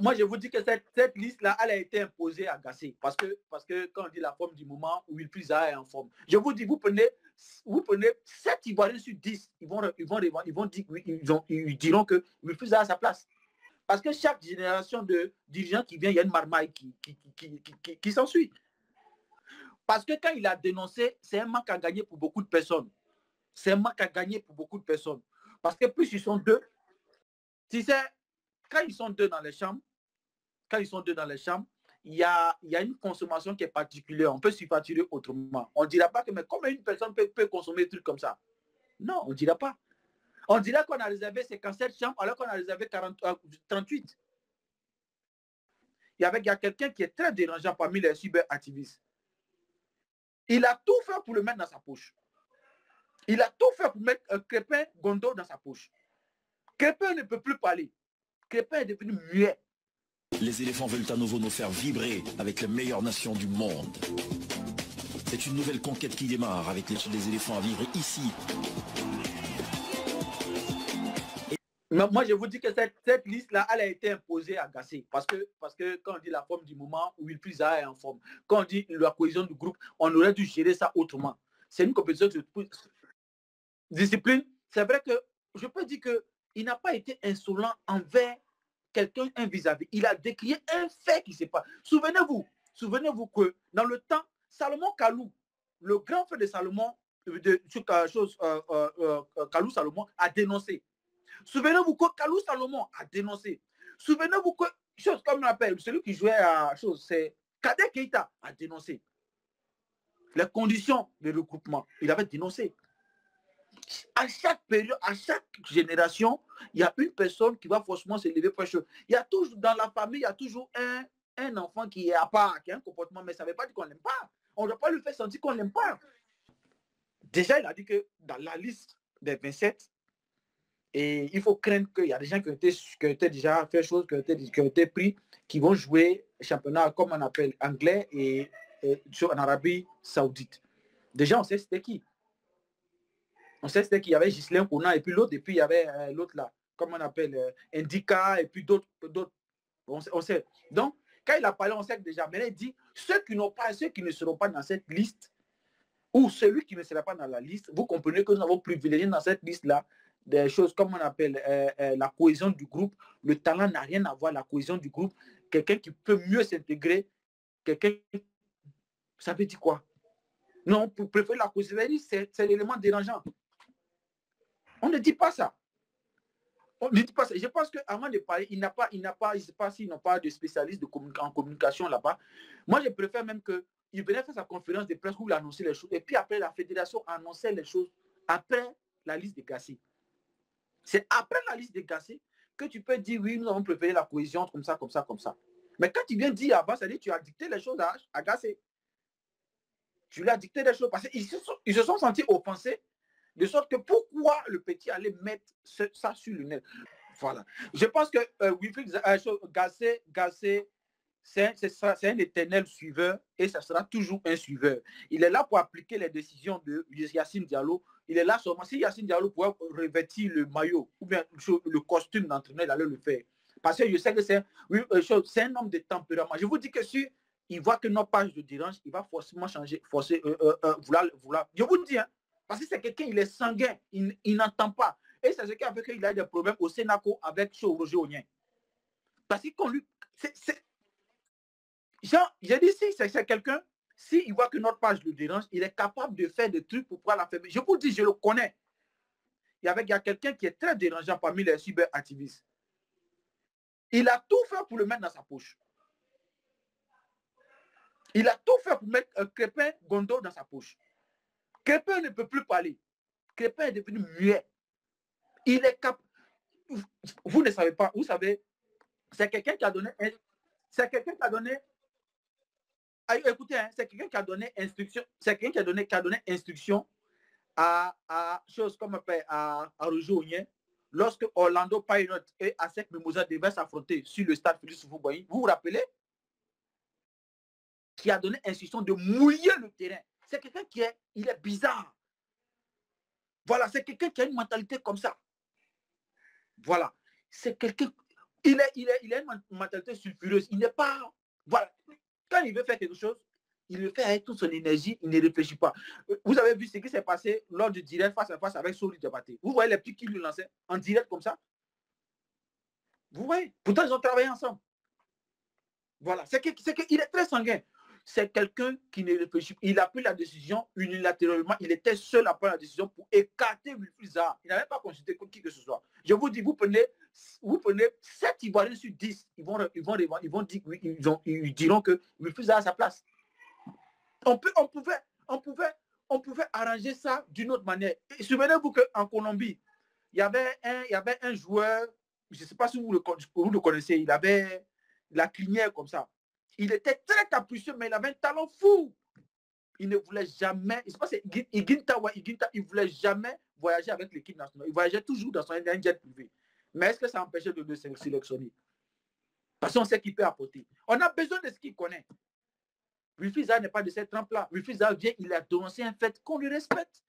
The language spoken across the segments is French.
moi, je vous dis que cette, cette liste-là, elle a été imposée à Gassé. Parce que, parce que quand on dit la forme du moment, où il Zaha est en forme. Je vous dis, vous prenez, vous prenez 7 Ivoiriens sur 10, ils vont, ils vont, ils vont dire, ils, ont, ils diront que Wilfried Zaha a sa place. Parce que chaque génération de dirigeants qui vient, il y a une marmaille qui, qui, qui, qui, qui s'ensuit. Parce que quand il a dénoncé, c'est un manque à gagner pour beaucoup de personnes. C'est un manque à gagner pour beaucoup de personnes. Parce que plus ils sont deux, si c'est quand ils sont deux dans les chambres, quand ils sont deux dans les chambres, il y a, y a une consommation qui est particulière. On peut s'y facturer autrement. On dira pas que mais comment une personne peut, consommer des trucs comme ça? Non, on dira pas. On dirait qu'on a réservé 57 chambres alors qu'on a réservé 38. Il y, avait, il y quelqu'un qui est très dérangeant parmi les cyberactivistes. Il a tout fait pour le mettre dans sa poche. Il a tout fait pour mettre un Crépin Gondo dans sa poche. Crépin ne peut plus parler. Crépin est devenu muet. Les éléphants veulent à nouveau nous faire vibrer avec les meilleures nations du monde. C'est une nouvelle conquête qui démarre avec les, les éléphants à vivre ici, moi, je vous dis que cette, cette liste-là, elle a été imposée à Gassé. Parce que, parce que quand on dit la forme du moment, où il Zaha est en forme. Quand on dit la cohésion du groupe, on aurait dû gérer ça autrement. C'est une compétition de discipline. C'est vrai que je peux dire qu'il n'a pas été insolent envers quelqu'un, un vis-à-vis. Il a décrié un fait qui ne s'est pas. Souvenez-vous, souvenez-vous que dans le temps, Salomon Kalou, le grand frère de Salomon, de, chose, euh, euh, euh, Kalou Salomon, a dénoncé Souvenez-vous que Kalou Salomon a dénoncé. Souvenez-vous que, chose comme on appelle, celui qui jouait à chose, c'est Kader Keita a dénoncé. Les conditions de regroupement, il avait dénoncé. À chaque période, à chaque génération, il y a une personne qui va forcément se lever pour Il y a toujours, dans la famille, il y a toujours un, un enfant qui est à part, qui a un comportement, mais ça ne veut pas dire qu'on n'aime pas. On ne doit pas lui faire sentir qu'on n'aime pas. Déjà, il a dit que dans la liste des 27, et il faut craindre qu'il y a des gens qui ont été, qui ont été déjà fait choses, qui ont, été, qui ont été pris, qui vont jouer championnat comme on appelle anglais et, en Arabie Saoudite. Déjà, on sait c'était qui. On sait c'était qui. Il y avait Ghislain Kona et puis l'autre, et puis il y avait euh, l'autre là, comme on appelle euh, Indica et puis d'autres. On, on, sait. Donc, quand il a parlé, on sait déjà. Mais il dit ceux qui n'ont pas, ceux qui ne seront pas dans cette liste, ou celui qui ne sera pas dans la liste, vous comprenez que nous avons privilégié dans cette liste-là des choses comme on appelle euh, euh, la cohésion du groupe. Le talent n'a rien à voir, la cohésion du groupe. Quelqu'un qui peut mieux s'intégrer, quelqu'un, ça veut dire quoi? Non, pour préférer la cohésion, c'est l'élément dérangeant. On ne dit pas ça. On ne dit pas ça. Je pense qu'avant de parler, il n'a pas, il n'a pas, je ne sais pas s'ils n'ont pas de spécialistes de en communication là-bas. Moi, je préfère même qu'il venait faire sa conférence de presse où il annonçait les choses. Et puis après, la fédération annonçait les choses après la liste des cassés. C'est après la liste des cassés que tu peux dire oui, nous avons préféré la cohésion comme ça, comme ça, comme ça. Mais quand tu viens dire avant, ça dit tu as dicté les choses à, à Tu lui as dicté des choses parce qu'ils se, se sont sentis offensés de sorte que pourquoi le petit allait mettre ça sur le net? Voilà. Je pense que euh, Wilfried euh, Gassé, c'est un éternel suiveur et ça sera toujours un suiveur. Il est là pour appliquer les décisions de Yacine Diallo il est là seulement. Si Yacine Diallo pouvait revêtir le maillot ou bien le costume d'entraîneur, il allait le faire. Parce que je sais que c'est oui, euh, un homme de tempérament. Je vous dis que si il voit que nos pages de dérange, il va forcément changer, forcer, euh. Je vous dis, hein, parce que c'est quelqu'un, il est sanguin, il, n'entend pas. Et c'est ce qui a fait qu'il a des problèmes au Sénaco avec Roger Onien. Parce qu'on lui. J'ai dit si c'est quelqu'un s'il voit que notre page le dérange, il est capable de faire des trucs pour pouvoir la faire. Je vous dis, je le connais. Il y a, a quelqu'un qui est très dérangeant parmi les cyberactivistes. Il a tout fait pour le mettre dans sa poche. Il a tout fait pour mettre un Crépin Gondo dans sa poche. Crépin ne peut plus parler. Crépin est devenu muet. Il est capable. Vous ne savez pas, vous savez, c'est quelqu'un qui a donné. C'est quelqu'un qui a donné ah, écoutez, hein, c'est quelqu'un qui a donné instruction, c'est quelqu'un qui a donné, qui a donné instruction à, à chose comme à, à Roger lorsque Orlando Pirates et Asek Mimosa devaient s'affronter sur le stade Félix Vous vous rappelez Qui a donné instruction de mouiller le terrain. C'est quelqu'un qui est, il est bizarre. Voilà, c'est quelqu'un qui a une mentalité comme ça. Voilà. C'est quelqu'un, Il, est, il, est, il a une mentalité sulfureuse. Il n'est pas. Voilà. Quand il veut faire quelque chose, il le fait avec toute son énergie, il ne réfléchit pas. Vous avez vu ce qui s'est passé lors du direct face à face avec Soli Diabaté. Vous voyez les petits qui lui lançaient en direct comme ça? Vous voyez? Pourtant, ils ont travaillé ensemble. Voilà. C'est qu'il est très sanguin c'est quelqu'un qui ne réfléchit pas. Il a pris la décision unilatéralement. Il était seul à prendre la décision pour écarter Wilfried. Il n'avait pas consulté qui que ce soit. Je vous dis, vous prenez, vous prenez 7 Ivoiriens sur 10. Ils vont, ils vont, ils vont dire, ils, ont, ils diront que Wilfried a sa place. On, peut, on, pouvait, on, pouvait, on pouvait arranger ça d'une autre manière. Souvenez-vous qu'en Colombie, il y, avait un, il y avait un joueur, je ne sais pas si vous le, vous le connaissez, il avait la crinière comme ça. Il était très capricieux, mais il avait un talent fou. Il ne voulait jamais, il voulait jamais voyager avec l'équipe nationale. Il voyageait toujours dans son jet privé. Mais est-ce que ça empêchait de le sélectionner? Parce qu'on sait qu'il peut apporter. On a besoin de ce qu'il connaît. Wilfiza n'est pas de cette trempe-là. Wilfiza vient, il a dénoncé un fait qu'on lui respecte.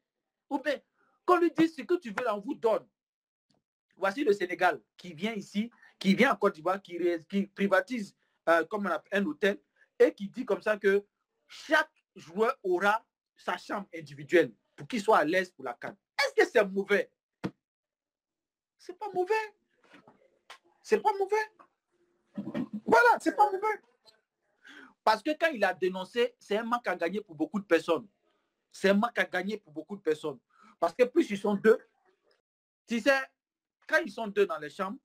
Ou bien, qu'on lui dise ce que tu veux, on vous donne. Voici le Sénégal qui vient ici, qui vient en Côte d'Ivoire, qui privatise euh, comme un hôtel, et qui dit comme ça que chaque joueur aura sa chambre individuelle pour qu'il soit à l'aise pour la canne. Est-ce que c'est mauvais? C'est pas mauvais. C'est pas mauvais. Voilà, c'est pas mauvais. Parce que quand il a dénoncé, c'est un manque à gagner pour beaucoup de personnes. C'est un manque à gagner pour beaucoup de personnes. Parce que plus ils sont deux, tu sais, quand ils sont deux dans les chambres,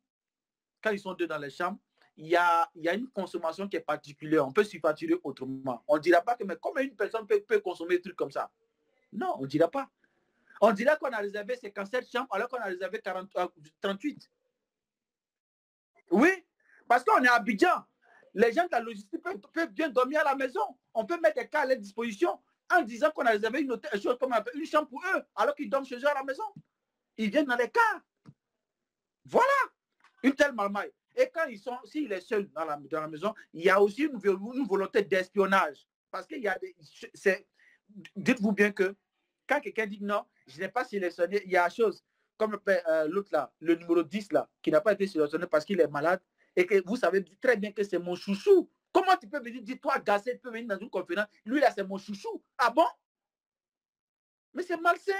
quand ils sont deux dans les chambres, il y a, y a, une consommation qui est particulière. On peut s'y facturer autrement. On ne dira pas que, mais comment une personne peut, peut, consommer des trucs comme ça Non, on ne dira pas. On dira qu'on a réservé 57 chambres alors qu'on a réservé 40, 38. Euh, oui, parce qu'on est à Abidjan. Les gens de la logistique peuvent, bien dormir à la maison. On peut mettre des cas à leur disposition en disant qu'on a réservé une, une chambre pour eux alors qu'ils dorment chez eux à la maison. Ils viennent dans les cas. Voilà. Une telle marmaille. Et quand ils sont, s'il est seul dans la, dans la maison, il y a aussi une, volonté d'espionnage. Parce qu'il y a des. Dites-vous bien que quand quelqu'un dit non, je n'ai pas sélectionné, il y a une chose, comme euh, l'autre là, le numéro 10 là, qui n'a pas été sélectionné parce qu'il est malade, et que vous savez très bien que c'est mon chouchou. Comment tu peux venir, dis-toi, Gasset, tu peux venir dans une conférence, lui là, c'est mon chouchou. Ah bon? Mais c'est malsain.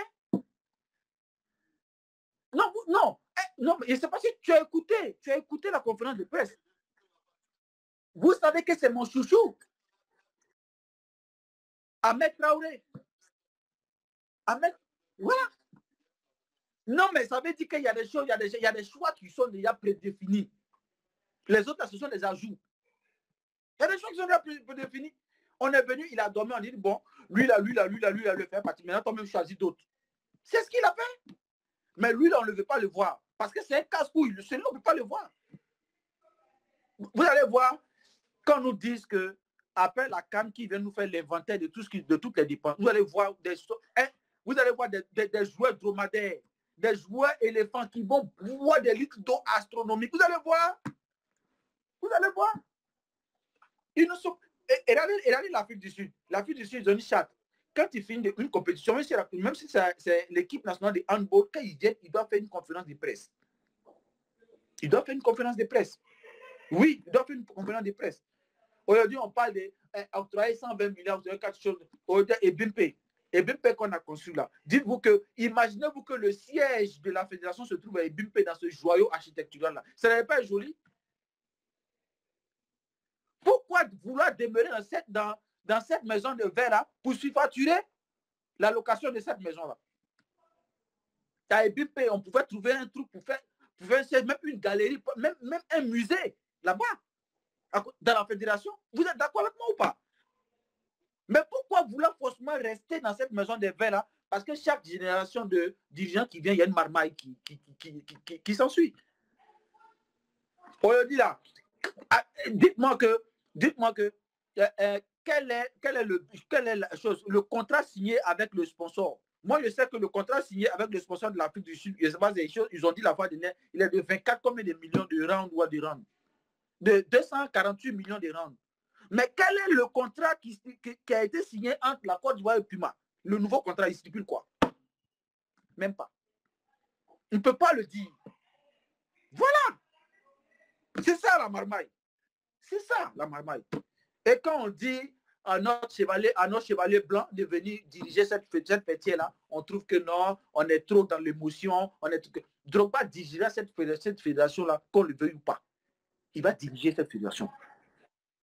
Non, non, non, mais je ne sais pas si tu as écouté, tu as écouté la conférence de presse. Vous savez que c'est mon chouchou. Ahmed Traoré. Ahmed, voilà. Non, mais ça veut dire qu'il y a des choses, il y a des, choix qui sont déjà prédéfinis. Les autres, ce sont des ajouts. Il y a des choix qui sont déjà prédéfinis. On est venu, il a dormi, on dit, bon, lui là, lui là, lui là, lui là, lui fait partie. Maintenant, toi-même choisis d'autres. C'est ce qu'il a fait. Mais lui, là, on ne veut pas le voir. Parce que c'est un casse-couille. Celui-là, on ne peut pas le voir. Vous allez voir, quand nous disent que après la CAM qui vient nous faire l'inventaire de, tout ce qui, de toutes les dépenses, vous allez voir des, hein, vous allez voir des, joueurs dromadaires, des joueurs éléphants qui vont boire des litres d'eau astronomique. Vous allez voir. Vous allez voir. Ils ne sont... Et, regardez l'Afrique du Sud. L'Afrique du Sud, ils ont une charte quand il finit une compétition, même si c'est l'équipe nationale de handball, quand il vient, il doit faire une conférence de presse. Il doit faire une conférence de presse. Oui, il doit faire une conférence de presse. Aujourd'hui, on parle d'octroyer 120 milliards de quatre choses. Et BMP. Et BMP qu'on a construit là. Dites-vous que, imaginez-vous que le siège de la fédération se trouve à BMP dans ce joyau architectural-là. Ce n'est pas joli? Pourquoi vouloir demeurer dans cette, dans, dans cette maison de verre-là pour facturer la location de cette maison-là. on pouvait trouver un truc pour faire, pour faire même une galerie, même, même un musée là-bas, dans la fédération. Vous êtes d'accord avec moi ou pas? Mais pourquoi vouloir forcément rester dans cette maison de verre-là? Parce que chaque génération de dirigeants qui vient, il y a une marmaille qui, qui, qui, qui, qui s'ensuit. On dit là, ah, dites-moi que, dites-moi que euh, euh, quel est, est, le, est la chose Le contrat signé avec le sponsor. Moi, je sais que le contrat signé avec le sponsor de l'Afrique du Sud, ils ont dit la fois dernière, il est de 24 combien de millions de rangs ou de rangs De 248 millions de rangs. Mais quel est le contrat qui, qui, a été signé entre la Côte d'Ivoire et Puma? Le nouveau contrat, il stipule quoi? Même pas. On ne peut pas le dire. Voilà. C'est ça la marmaille. C'est ça la marmaille. Et quand on dit à notre chevalier, à notre chevalier blanc de venir diriger cette, cette fêtière-là, on trouve que non, on est trop dans l'émotion, on est Drogba dirigera cette fédération-là, qu'on le veuille ou pas. Il va diriger cette fédération.